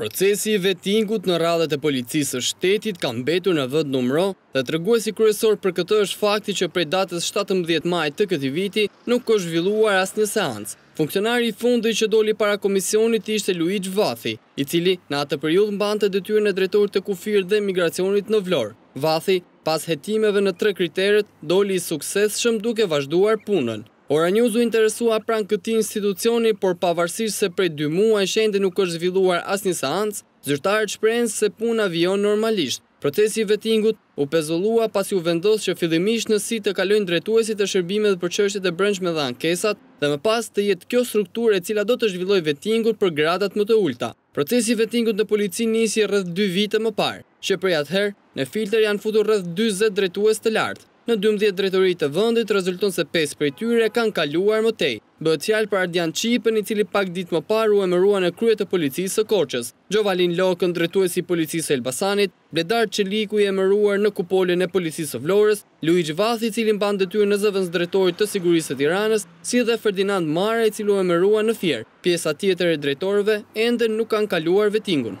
Procesi i Vettingut në radhët e Policisë së Shtetit ka mbetur në vendnumëro dhe treguesi kryesor për këtë është fakti që prej datës shtatëmbëdhjetë maj të këtij viti nuk është zhvilluar asnjë seancë. Funksionari i fundit që doli para komisionit ishte Luigj Vathi, i cili në atë periudhë mbante detyrën e drejtorit të kufirit dhe emigracionit në Vlorë. Vathi, pas hetimeve në tre kriteret, doli i suksesshëm duke vazhduar punën. Ora News u interesua pranë këtij institucioni, por pavarësisht se prej dy muajsh ende nuk është zhvilluar asnjë seancë, zyrtarët shprehen se puna vijon normalisht. Procesi i vettingut u pezullua pasi u vendos që fillimisht në sitë të kalojnë drejtuesit e shërbimit për çështjet e brendshme dhe ankesat dhe më pas të jetë kjo strukturë e cila do të zhvillojë vettingun për gradat më të ulëta. Procesi i vettingut në polici nisi rreth dy vite më parë, që prej atëherë, në filtër janë futur rreth dyzet drejtues të lartë. Në dymbëdhjetë drejtori të vendit, rezulton se pesë prej tyre kanë kaluar më tej. Bëhet fjalë për Ardian Çipen, i cili pak ditë më parë u emërua në krye të policisë së Korçës, Gjovalin Lokën, drejtues i policisë së Elbasanit, Bledar Çeliku i emëruar në kupolën e Policisë së Vlorës, Luigj Vathi i cili mban detyrën e zëvendësdrejtorit të Sigurisë së Tiranës, si dhe Ferdinand Mara i cili u emërua në Fier. Pjesa tjetër e drejtorëve ende nuk kanë kaluar vetingun.